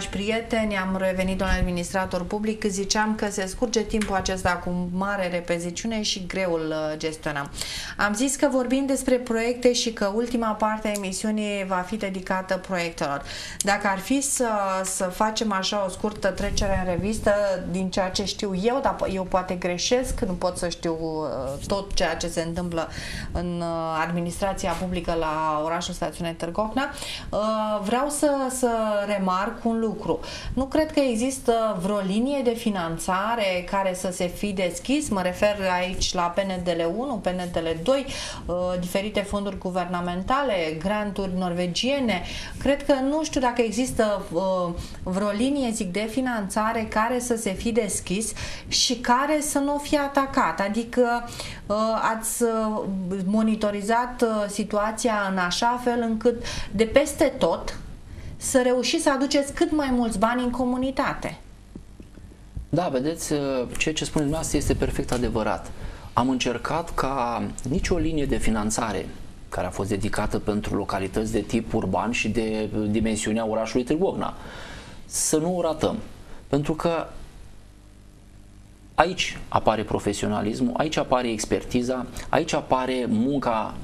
dragi prieteni, am revenit un administrator public, ziceam că se scurge timpul acesta cu mare repeziciune și greu îl uh, gestionăm. Am zis că vorbim despre proiecte și că ultima parte a emisiunii va fi dedicată proiectelor. Dacă ar fi să, să facem așa o scurtă trecere în revistă din ceea ce știu eu, dar eu poate greșesc, nu pot să știu uh, tot ceea ce se întâmplă în uh, administrația publică la orașul stațiune Târgovna, vreau să, să remarc un lucru. Nu cred că există vreo linie de finanțare care să se fi deschis, mă refer aici la PNDL 1, PNDL 2, uh, diferite fonduri guvernamentale, granturi norvegiene. Cred că nu știu dacă există uh, vreo linie, zic, de finanțare care să se fi deschis și care să nu fie atacat. Adică uh, ați monitorizat situația în așa fel încât de peste tot să reușiți să aduceți cât mai mulți bani în comunitate. Da, vedeți, uh, ceea ce spuneți dumneavoastră este perfect adevărat. Am încercat ca nicio linie de finanțare care a fost dedicată pentru localități de tip urban și de dimensiunea orașului Târgu să nu o ratăm. Pentru că aici apare profesionalismul, aici apare expertiza, aici apare munca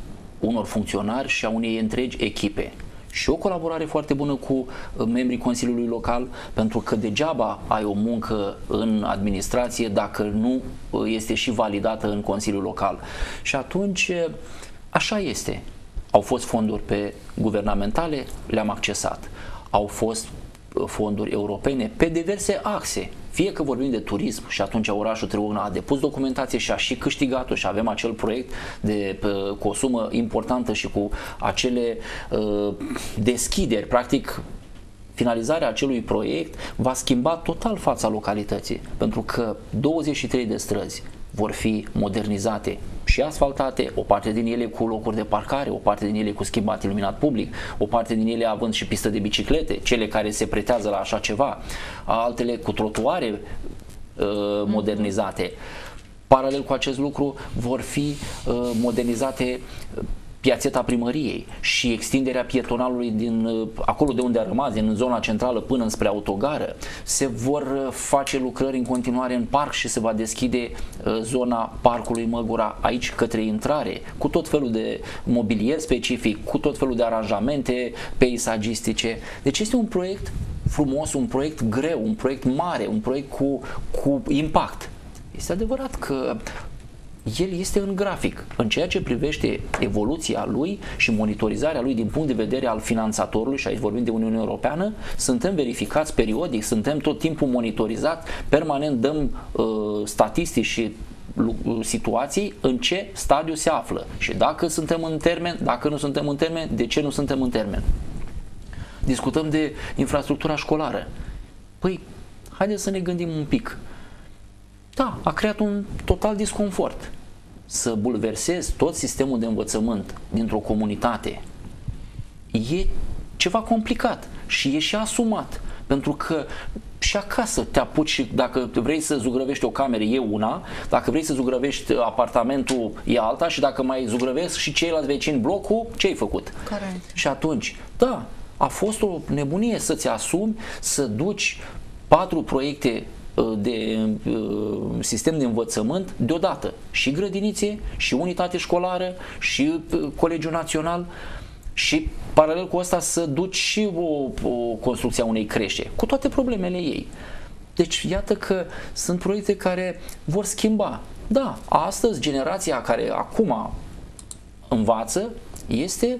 unor funcționari și a unei întregi echipe și o colaborare foarte bună cu uh, membrii Consiliului Local, pentru că degeaba ai o muncă în administrație dacă nu uh, este și validată în Consiliul Local. Și atunci, uh, așa este. Au fost fonduri pe guvernamentale, le-am accesat. Au fost fonduri europene pe diverse axe. Fie că vorbim de turism și atunci orașul Târgu a depus documentație și a și câștigat-o și avem acel proiect de, cu o sumă importantă și cu acele uh, deschideri, practic finalizarea acelui proiect va schimba total fața localității, pentru că 23 de străzi vor fi modernizate și asfaltate, o parte din ele cu locuri de parcare, o parte din ele cu schimbat iluminat public, o parte din ele având și pistă de biciclete, cele care se pretează la așa ceva, altele cu trotuare uh, modernizate. Paralel cu acest lucru vor fi uh, modernizate piațeta primăriei și extinderea pietonalului din uh, acolo de unde a rămas, din zona centrală până înspre autogară. Se vor uh, face lucrări în continuare în parc și se va deschide uh, zona parcului Măgura aici către intrare, cu tot felul de mobilier specific, cu tot felul de aranjamente peisagistice. Deci este un proiect frumos, un proiect greu, un proiect mare, un proiect cu, cu impact. Este adevărat că el este în grafic în ceea ce privește evoluția lui și monitorizarea lui din punct de vedere al finanțatorului și aici vorbim de Uniunea Europeană, suntem verificați periodic, suntem tot timpul monitorizați, permanent dăm uh, statistici și situației în ce stadiu se află și dacă suntem în termen, dacă nu suntem în termen, de ce nu suntem în termen. Discutăm de infrastructura școlară. Păi, haideți să ne gândim un pic. Da, a creat un total disconfort să bulversezi tot sistemul de învățământ dintr-o comunitate e ceva complicat și e și asumat. Pentru că și acasă te apuci și dacă vrei să zugrăvești o cameră e una, dacă vrei să zugrăvești apartamentul e alta și dacă mai zugrăvesc și ceilalți vecini blocul, ce ai făcut? Corect. Și atunci, da, a fost o nebunie să-ți asumi să duci patru proiecte Uh, de uh, sistem de învățământ deodată. Și grădinițe, și unitate școlară, și uh, colegiul național și paralel cu asta să duci și o, o construcție a unei crește, cu toate problemele ei. Deci iată că sunt proiecte care vor schimba. Da, astăzi generația care acum învață este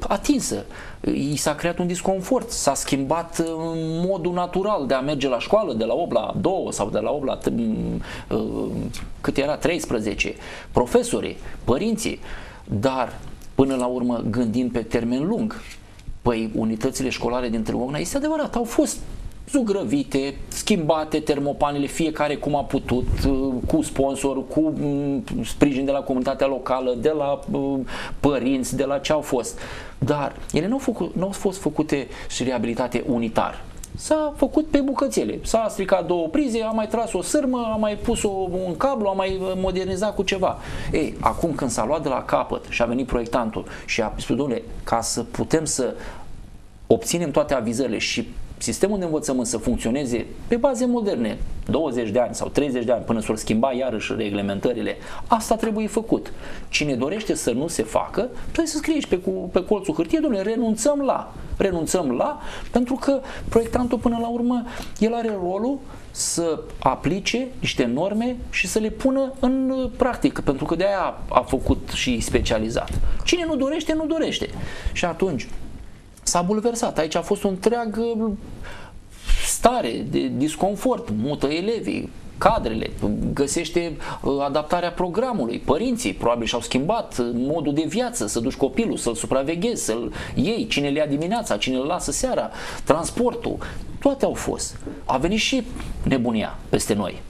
atinsă i s-a creat un disconfort, s-a schimbat uh, modul natural de a merge la școală de la 8 la 2 sau de la 8 la uh, cât era 13, profesorii, părinții, dar până la urmă gândim pe termen lung. Păi unitățile școlare din Târgu este adevărat, au fost zugrăvite, schimbate termopanele, fiecare cum a putut, uh, cu sponsor, cu mm, sprijin de la comunitatea locală, de la părinți, de la ce au fost. Dar ele nu au, făcut, nu au fost făcute și reabilitate unitar. S-a făcut pe bucățele. S-a stricat două prize, a mai tras o sârmă, a mai pus un cablu, a mai modernizat cu ceva. Ei, acum când s-a luat de la capăt și a venit proiectantul și a spus, domnule, ca să putem să obținem toate avizările și sistemul de învățământ să funcționeze pe baze moderne, 20 de ani sau 30 de ani până s-or schimba iarăși reglementările, asta trebuie făcut. Cine dorește să nu se facă, trebuie să scrie și pe, pe colțul hârtie, domnule, renunțăm la, renunțăm la, pentru că proiectantul până la urmă, el are rolul să aplice niște norme și să le pună în uh, practică, pentru că de aia a făcut și specializat. Cine nu dorește, nu dorește. Și atunci s-a bulversat. Aici a fost o întreagă stare de disconfort, mută elevii, cadrele, găsește uh, adaptarea programului, părinții probabil și-au schimbat uh, modul de viață, să duci copilul, să-l supraveghezi, să-l iei, cine le ia dimineața, cine îl lasă seara, transportul, toate au fost. A venit și nebunia peste noi.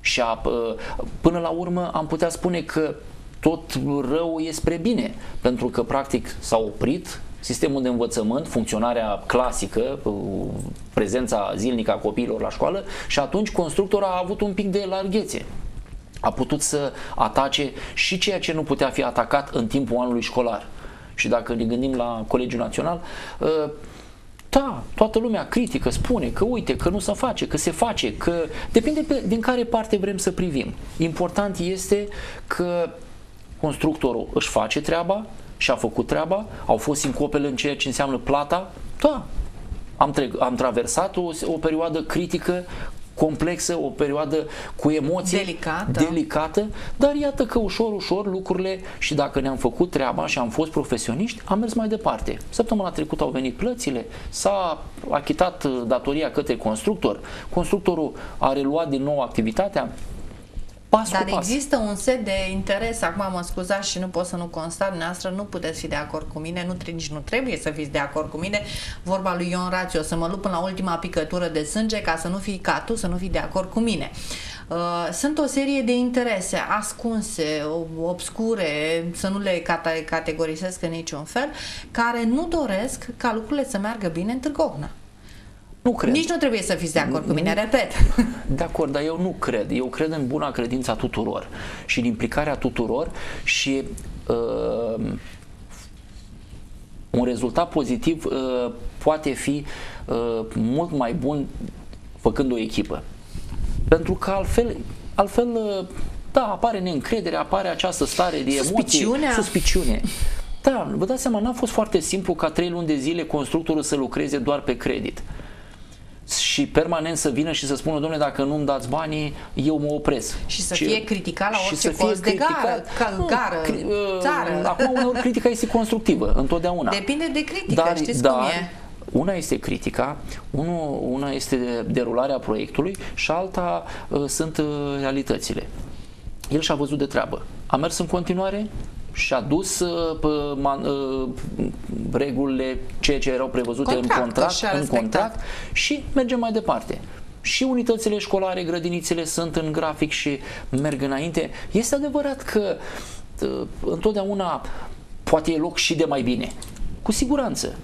Și a, uh, până la urmă am putea spune că tot rău e spre bine, pentru că practic s-a oprit sistemul de învățământ, funcționarea clasică, prezența zilnică a copiilor la școală și atunci constructorul a avut un pic de larghețe. A putut să atace și ceea ce nu putea fi atacat în timpul anului școlar. Și dacă ne gândim la Colegiul Național, ă, da, toată lumea critică, spune că uite, că nu se face, că se face, că depinde pe, din care parte vrem să privim. Important este că constructorul își face treaba, și a făcut treaba, au fost sincopele în ceea ce înseamnă plata, da, am, tre- am traversat o, o perioadă critică complexă, o perioadă cu emoții delicată. delicată, dar iată că ușor, ușor lucrurile și dacă ne-am făcut treaba și am fost profesioniști, am mers mai departe. Săptămâna trecută au venit plățile, s-a achitat datoria către constructor, constructorul a reluat din nou activitatea, Pas Dar cu pas. există un set de interes, acum mă scuzați și nu pot să nu constat, dumneavoastră nu puteți fi de acord cu mine, nu, nici nu trebuie să fiți de acord cu mine, vorba lui Ion Rațiu, să mă lupt până la ultima picătură de sânge ca să nu fii ca tu, să nu fii de acord cu mine. Uh, sunt o serie de interese ascunse, obscure, să nu le categorisesc în niciun fel, care nu doresc ca lucrurile să meargă bine în Târgovna. Nu cred. Nici nu trebuie să fiți de acord cu mine, repet. De acord, dar eu nu cred. Eu cred în buna credința tuturor și în implicarea tuturor și uh, un rezultat pozitiv uh, poate fi uh, mult mai bun făcând o echipă. Pentru că altfel, altfel uh, da, apare neîncredere, apare această stare de emoție, Suspiciunea. suspiciune. Da, vă dați seama, n-a fost foarte simplu ca trei luni de zile constructorul să lucreze doar pe credit și permanent să vină și să spună, domnule, dacă nu-mi dați banii, eu mă opresc. Și să fie criticat la orice post de gară, ca, nu, gară, cri, uh, țară. Acum, uneori, critica este constructivă, întotdeauna. Depinde de critică, dar, știți dar, cum e. Una este critica, unu, una este derularea proiectului și alta uh, sunt uh, realitățile. El și-a văzut de treabă. A mers în continuare, și-a dus uh, man, uh, regulile, ceea ce erau prevăzute contract, în contract, în contract și mergem mai departe. Și unitățile școlare, grădinițele sunt în grafic și merg înainte. Este adevărat că uh, întotdeauna poate e loc și de mai bine. Cu siguranță.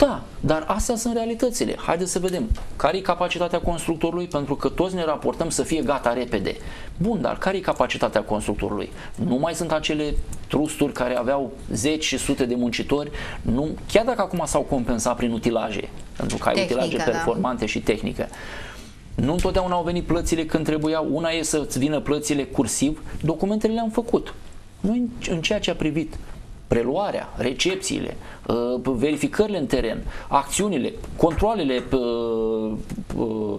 Da, dar astea sunt realitățile. Haideți să vedem care e capacitatea constructorului, pentru că toți ne raportăm să fie gata repede. Bun, dar care e capacitatea constructorului? Nu mai sunt acele trusturi care aveau zeci și sute de muncitori, nu, chiar dacă acum s-au compensat prin utilaje, pentru că ai Tehnică, utilaje da. performante da. și tehnică. Nu întotdeauna au venit plățile când trebuiau. Una e să-ți vină plățile cursiv, documentele le-am făcut. Noi în ceea ce a privit preluarea, recepțiile, uh, verificările în teren, acțiunile, controlele uh, uh,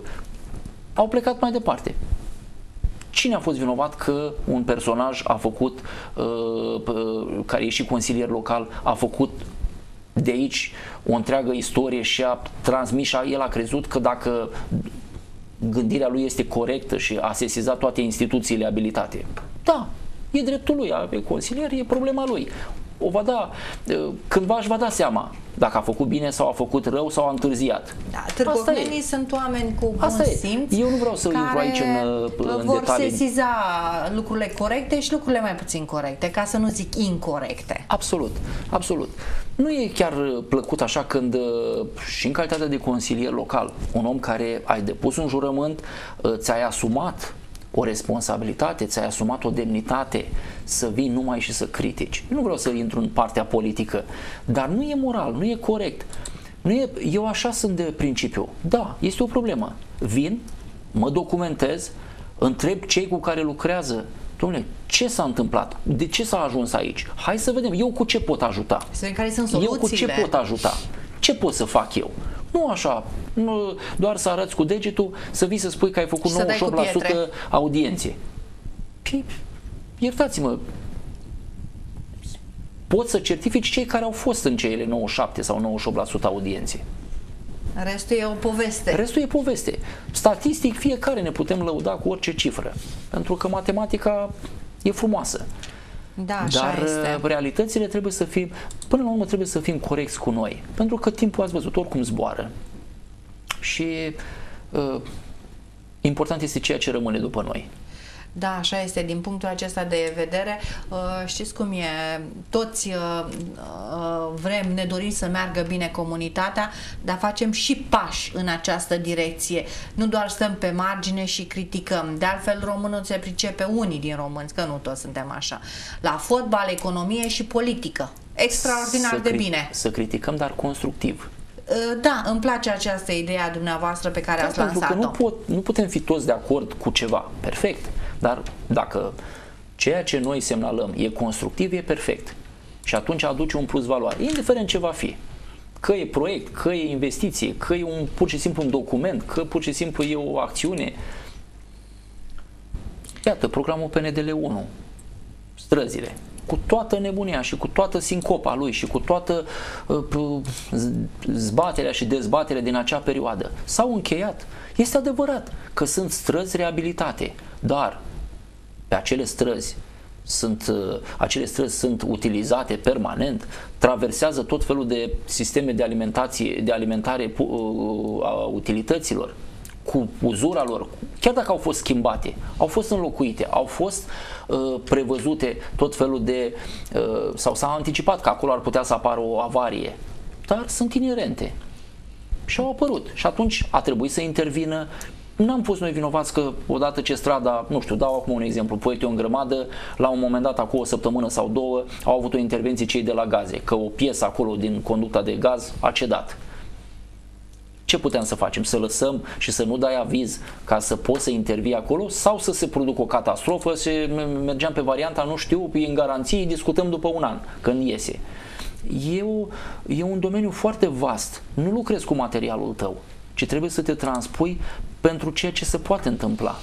au plecat mai departe. Cine a fost vinovat că un personaj a făcut, care e și consilier local, a făcut de aici o întreagă istorie și a transmis și el a crezut că dacă gândirea lui este corectă și a sesizat toate instituțiile abilitate. Da, e dreptul lui, a consilier, e problema lui o va da, cândva își va da seama dacă a făcut bine sau a făcut rău sau a întârziat. Da, târgovenii sunt oameni cu bun Asta simț. Eu nu vreau să intru aici în, în vor detalii. sesiza lucrurile corecte și lucrurile mai puțin corecte, ca să nu zic incorrecte. Absolut, absolut. Nu e chiar plăcut așa când și în calitate de consilier local, un om care ai depus un jurământ, ți-ai asumat o responsabilitate, ți-ai asumat o demnitate să vii numai și să critici. Nu vreau să intru în partea politică, dar nu e moral, nu e corect Nu e, eu așa sunt de principiu. Da, este o problemă. Vin, mă documentez, întreb cei cu care lucrează Dom'le, ce s-a întâmplat? De ce s-a ajuns aici? Hai să vedem, eu cu ce pot ajuta? Să vedem care sunt soluțiile. Eu cu ce pot ajuta? Ce pot să fac eu? Nu așa, nu, doar să arăți cu degetul, să vii să spui că ai făcut 98% audiențe. Păi, iertați-mă, pot să certifici cei care au fost în cele 97 sau 98% audiențe. Restul e o poveste. Restul e poveste. Statistic, fiecare ne putem lăuda cu orice cifră. Pentru că matematica e frumoasă. Da, așa Dar este. Uh, realitățile trebuie să fim, până la urmă trebuie să fim corecți cu noi. Pentru că timpul, ați văzut, oricum zboară. Și uh, important este ceea ce rămâne după noi. Da, așa este. Din punctul acesta de vedere, uh, știți cum e, toți uh, uh, vrem, ne dorim să meargă bine comunitatea, dar facem și pași în această direcție. Nu doar stăm pe margine și criticăm. De altfel, românul se pricepe unii din români, că nu toți suntem așa. La fotbal, economie și politică. Extraordinar să de bine. Să criticăm, dar constructiv. Da, îmi place această idee a dumneavoastră pe care da, ați lansat-o. Pentru că nu, pot, nu putem fi toți de acord cu ceva. Perfect. Dar dacă ceea ce noi semnalăm e constructiv, e perfect. Și atunci aduce un plus valoare, indiferent ce va fi. Că e proiect, că e investiție, că e un, pur și simplu un document, că pur și simplu e o acțiune. Iată, programul PNDL 1, străzile, cu toată nebunia și cu toată sincopa lui și cu toată uh, zbaterea și dezbaterea din acea perioadă s-au încheiat. Este adevărat că sunt străzi reabilitate, dar pe acele străzi sunt, uh, acele străzi sunt utilizate permanent, traversează tot felul de sisteme de alimentație, de alimentare uh, a utilităților, cu uzura lor, chiar dacă au fost schimbate, au fost înlocuite, au fost uh, prevăzute tot felul de, uh, sau s-a anticipat că acolo ar putea să apară o avarie, dar sunt inerente și au apărut. Și atunci a trebuit să intervină N-am fost noi vinovați că odată ce strada, nu știu, dau acum un exemplu, poete în grămadă, la un moment dat, acum o săptămână sau două, au avut o intervenție cei de la gaze, că o piesă acolo din conducta de gaz a cedat. Ce puteam să facem? Să lăsăm și să nu dai aviz ca să poți să intervii acolo sau să se producă o catastrofă și mergeam pe varianta, nu știu, în garanție, discutăm după un an, când iese. E, o, e un domeniu foarte vast. Nu lucrezi cu materialul tău ci trebuie să te transpui pentru ceea ce se poate întâmpla.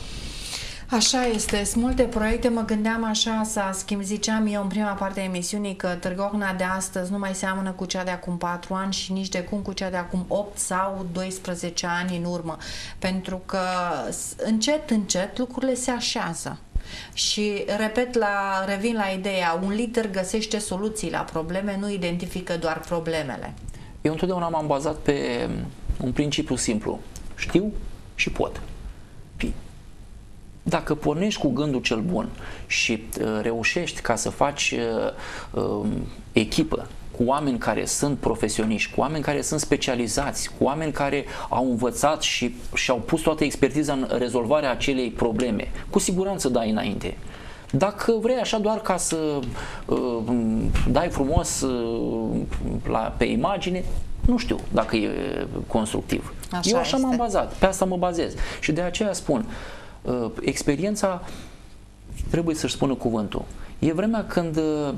Așa este, sunt multe proiecte, mă gândeam așa să schimb, ziceam eu în prima parte a emisiunii că Târgovna de astăzi nu mai seamănă cu cea de acum 4 ani și nici de cum cu cea de acum 8 sau 12 ani în urmă, pentru că încet, încet lucrurile se așează. Și repet, la, revin la ideea, un lider găsește soluții la probleme, nu identifică doar problemele. Eu întotdeauna m-am bazat pe un principiu simplu. Știu și pot. Dacă pornești cu gândul cel bun și uh, reușești ca să faci uh, uh, echipă cu oameni care sunt profesioniști, cu oameni care sunt specializați, cu oameni care au învățat și și-au pus toată expertiza în rezolvarea acelei probleme, cu siguranță dai înainte. Dacă vrei așa doar ca să uh, dai frumos uh, la, pe imagine, nu știu dacă e constructiv. Așa Eu așa este. m-am bazat, pe asta mă bazez. Și de aceea spun, uh, experiența trebuie să-și spună cuvântul. E vremea când uh,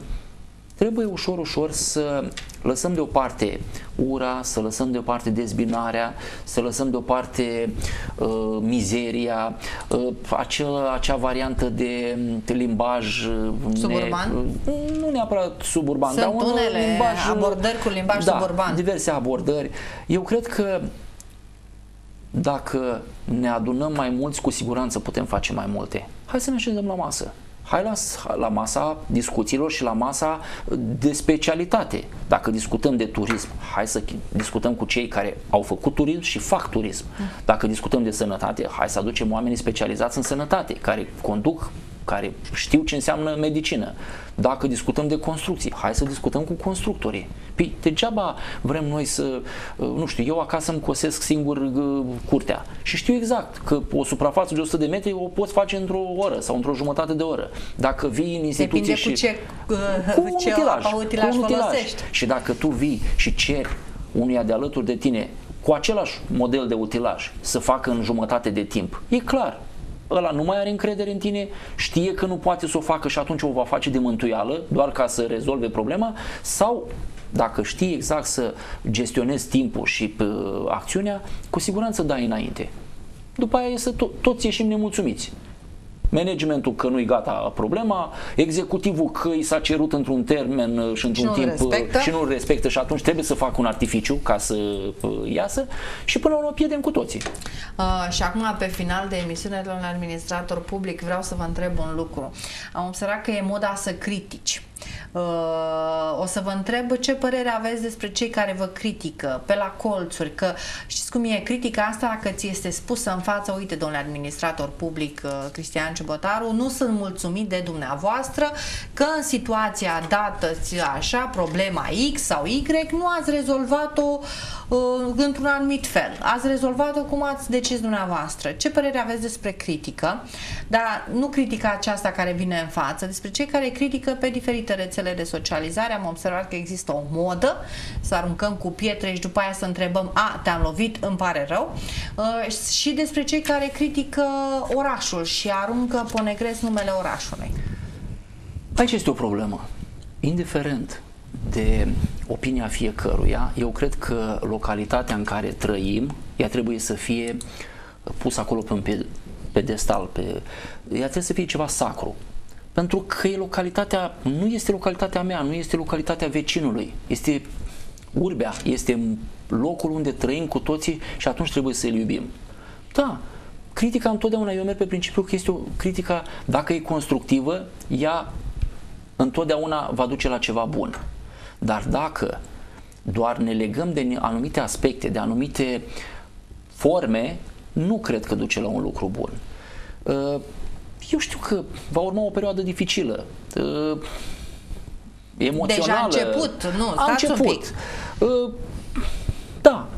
trebuie ușor, ușor să lăsăm deoparte ura, să lăsăm deoparte dezbinarea, să lăsăm deoparte uh, mizeria, uh, acea, acea variantă de, de limbaj uh, suburban? Ne, nu neapărat suburban, Sunt dar un unele limbaj, abordări cu limbaj da, suburban. diverse abordări. Eu cred că dacă ne adunăm mai mulți, cu siguranță putem face mai multe. Hai să ne așezăm la masă hai la, la masa discuțiilor și la masa de specialitate. Dacă discutăm de turism, hai să discutăm cu cei care au făcut turism și fac turism. Dacă discutăm de sănătate, hai să aducem oamenii specializați în sănătate, care conduc care știu ce înseamnă medicină. Dacă discutăm de construcții, hai să discutăm cu constructorii. Păi degeaba vrem noi să, uh, nu știu, eu acasă îmi cosesc singur uh, curtea și știu exact că o suprafață de 100 de metri o poți face într-o oră sau într-o jumătate de oră. Dacă vii în instituție Depinde și... cu ce, cu un ce utilaj, utilaj, cu un utilaj. folosești. Și dacă tu vii și ceri unuia de alături de tine cu același model de utilaj să facă în jumătate de timp, e clar, ăla nu mai are încredere în tine, știe că nu poate să o facă și atunci o va face de mântuială, doar ca să rezolve problema, sau dacă știi exact să gestionezi timpul și uh, acțiunea, cu siguranță dai înainte. După aia e să to- toți ieșim nemulțumiți managementul că nu-i gata problema, executivul că i s-a cerut într-un termen uh, și într-un și timp respectă. și nu respectă și atunci trebuie să facă un artificiu ca să uh, iasă și până la urmă pierdem cu toții. Uh, și acum, pe final de emisiune, domnule administrator public, vreau să vă întreb un lucru. Am observat că e moda să critici. Uh, o să vă întreb ce părere aveți despre cei care vă critică pe la colțuri, că știți cum e critica asta, că ți este spusă în față, uite, domnule administrator public uh, Cristian Ciubotaru, nu sunt mulțumit de dumneavoastră că în situația dată așa, problema X sau Y, nu ați rezolvat-o uh, într-un anumit fel. Ați rezolvat-o cum ați decis dumneavoastră. Ce părere aveți despre critică? Dar nu critica aceasta care vine în față, despre cei care critică pe diferite rețele de socializare. Am observat că există o modă să aruncăm cu pietre și după aia să întrebăm a, te-am lovit, îmi pare rău. Uh, și despre cei care critică orașul și aruncă ponegres numele orașului. Aici este o problemă. Indiferent de opinia fiecăruia, eu cred că localitatea în care trăim, ea trebuie să fie pusă acolo pe un pedestal, pe, ea trebuie să fie ceva sacru. Pentru că e localitatea, nu este localitatea mea, nu este localitatea vecinului, este urbea, este locul unde trăim cu toții și atunci trebuie să-l iubim. Da, critica întotdeauna, eu merg pe principiul că este o critica, dacă e constructivă, ea întotdeauna va duce la ceva bun. Dar dacă doar ne legăm de anumite aspecte, de anumite forme, nu cred că duce la un lucru bun. Uh, eu știu că va urma o perioadă dificilă, uh, emoțională. Deja a început, nu, a început. un pic. Uh, da,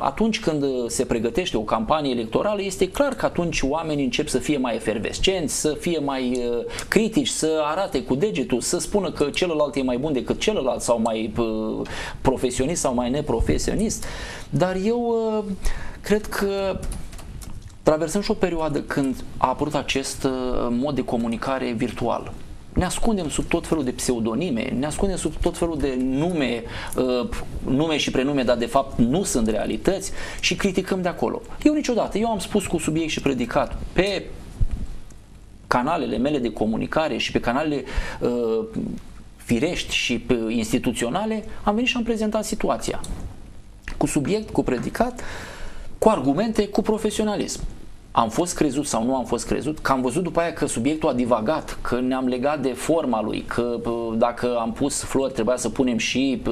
atunci când se pregătește o campanie electorală, este clar că atunci oamenii încep să fie mai efervescenți, să fie mai critici, să arate cu degetul, să spună că celălalt e mai bun decât celălalt sau mai profesionist sau mai neprofesionist. Dar eu cred că traversăm și o perioadă când a apărut acest mod de comunicare virtual ne ascundem sub tot felul de pseudonime, ne ascundem sub tot felul de nume, uh, nume și prenume, dar de fapt nu sunt realități și criticăm de acolo. Eu niciodată, eu am spus cu subiect și predicat pe canalele mele de comunicare și pe canalele uh, firești și pe instituționale, am venit și am prezentat situația. Cu subiect, cu predicat, cu argumente, cu profesionalism am fost crezut sau nu am fost crezut, că am văzut după aia că subiectul a divagat, că ne-am legat de forma lui, că dacă am pus flori trebuia să punem și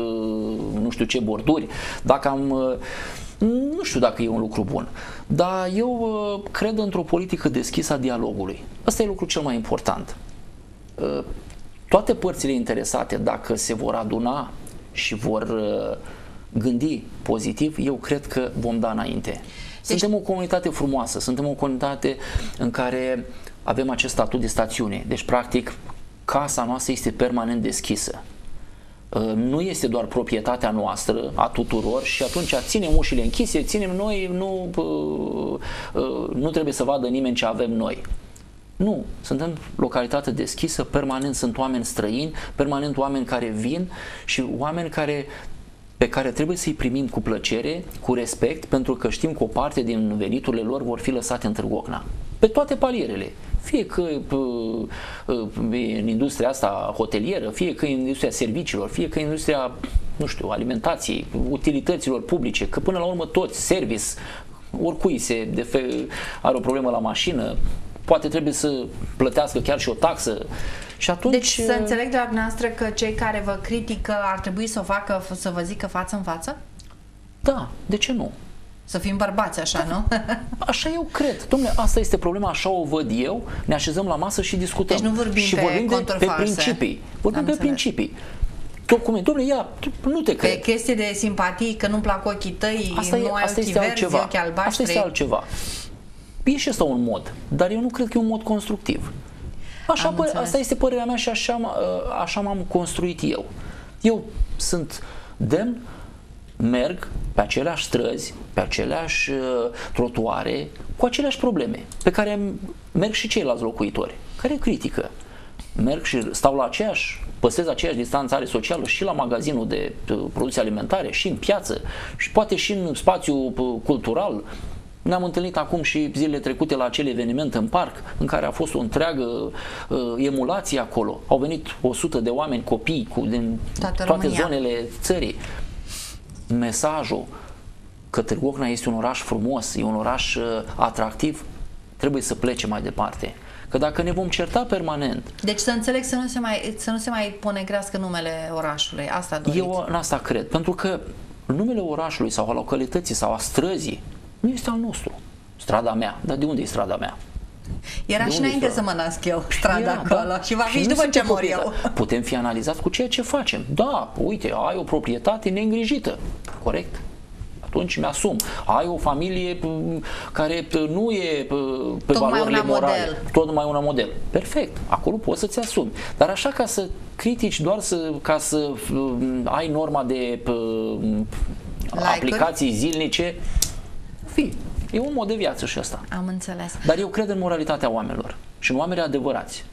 nu știu ce borduri, dacă am nu știu dacă e un lucru bun, dar eu cred într-o politică deschisă a dialogului. Ăsta e lucrul cel mai important. Toate părțile interesate, dacă se vor aduna și vor gândi pozitiv, eu cred că vom da înainte. Suntem o comunitate frumoasă, suntem o comunitate în care avem acest statut de stațiune. Deci, practic, casa noastră este permanent deschisă. Uh, nu este doar proprietatea noastră a tuturor și atunci ținem ușile închise, ținem noi, nu, uh, uh, nu trebuie să vadă nimeni ce avem noi. Nu, suntem localitate deschisă, permanent sunt oameni străini, permanent oameni care vin și oameni care pe care trebuie să-i primim cu plăcere, cu respect, pentru că știm că o parte din veniturile lor vor fi lăsate în Târgocna. Pe toate palierele. Fie că în industria asta hotelieră, fie că în industria serviciilor, fie că în industria, nu știu, alimentației, utilităților publice, că până la urmă toți, service, oricui se de fe, are o problemă la mașină, poate trebuie să plătească chiar și o taxă și atunci... Deci să uh, înțeleg de la noastră că cei care vă critică ar trebui să o facă, să vă zică față în față? Da, de ce nu? Să fim bărbați așa, nu? Așa eu cred. Domnule, asta este problema, așa o văd eu. Ne așezăm la masă și discutăm. Deci nu vorbim și pe vorbim de, pe principii. Vorbim Am pe înțeles. principii. Document. Domnule, ia, nu te cred. Pe chestie de simpatii, că nu-mi plac ochii tăi, asta nu e, ai asta ochii este verzi, altceva. ochi albaștri. Asta este altceva. E și asta un mod, dar eu nu cred că e un mod constructiv. Așa, pă, asta este părerea mea și așa, ă, așa m-am construit eu. Eu sunt demn, merg pe aceleași străzi, pe aceleași uh, trotuare, cu aceleași probleme pe care merg și ceilalți locuitori, care critică. Merg și stau la aceeași, păstrez aceeași distanțare socială și la magazinul de uh, produse alimentare, și în piață, și poate și în spațiu uh, cultural, ne-am întâlnit acum și zilele trecute la acel eveniment în parc, în care a fost o întreagă uh, emulație acolo. Au venit 100 de oameni, copii, cu, din Toată toate România. zonele țării. Mesajul că Târgu Ocna este un oraș frumos, e un oraș uh, atractiv, trebuie să plece mai departe. Că dacă ne vom certa permanent... Deci să înțeleg să nu se mai, să nu se mai ponegrească numele orașului, asta doriți. Eu în asta cred, pentru că numele orașului sau a localității sau a străzii nu este al nostru. Strada mea. Dar de unde e strada mea? Era de și înainte să mă nasc eu, strada Era, acolo. Da. Și va fi și după ce mor eu. Putem fi analizați cu ceea ce facem. Da, uite, ai o proprietate neîngrijită. Corect? atunci mi-asum. Ai o familie care nu e pe tot valorile morale, model. tot mai una model. Perfect, acolo poți să-ți asumi. Dar așa ca să critici doar să, ca să ai norma de aplicații zilnice, fi. E un mod de viață și asta. Am înțeles. Dar eu cred în moralitatea oamenilor și în oameni adevărați.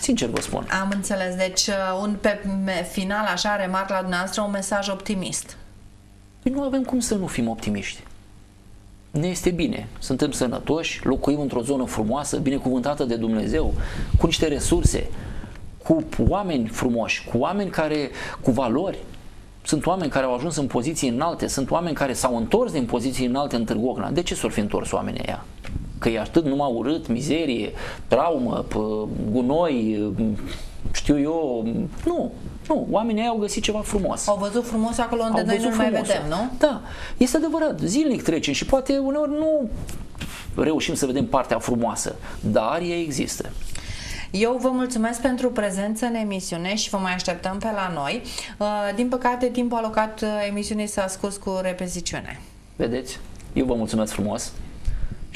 Sincer vă spun. Am înțeles. Deci, uh, un, pe final, așa, remarc la dumneavoastră, un mesaj optimist. Păi nu avem cum să nu fim optimiști. Ne este bine, suntem sănătoși, locuim într-o zonă frumoasă, binecuvântată de Dumnezeu, cu niște resurse, cu oameni frumoși, cu oameni care, cu valori, sunt oameni care au ajuns în poziții înalte, sunt oameni care s-au întors din poziții înalte în Târgu Ocna. De ce s-au fi întors oamenii ăia? Că e atât numai urât, mizerie, traumă, gunoi, știu eu, nu, nu, oamenii au găsit ceva frumos. Au văzut frumos acolo unde au noi nu mai vedem, nu? Da, este adevărat, zilnic trecem și poate uneori nu reușim să vedem partea frumoasă, dar ea există. Eu vă mulțumesc pentru prezență în emisiune și vă mai așteptăm pe la noi. Uh, din păcate, timpul alocat uh, emisiunii s-a scurs cu repeziciune. Vedeți? Eu vă mulțumesc frumos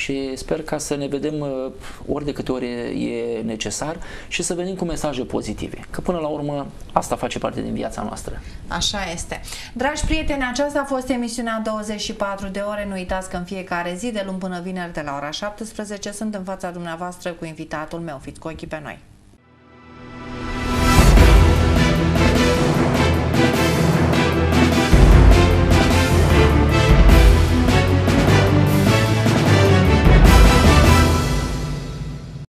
și sper ca să ne vedem uh, ori de câte ori e necesar și să venim cu mesaje pozitive. Că până la urmă asta face parte din viața noastră. Așa este. Dragi prieteni, aceasta a fost emisiunea 24 de ore. Nu uitați că în fiecare zi, de luni până vineri de la ora 17, sunt în fața dumneavoastră cu invitatul meu. Fiți cu ochii pe noi.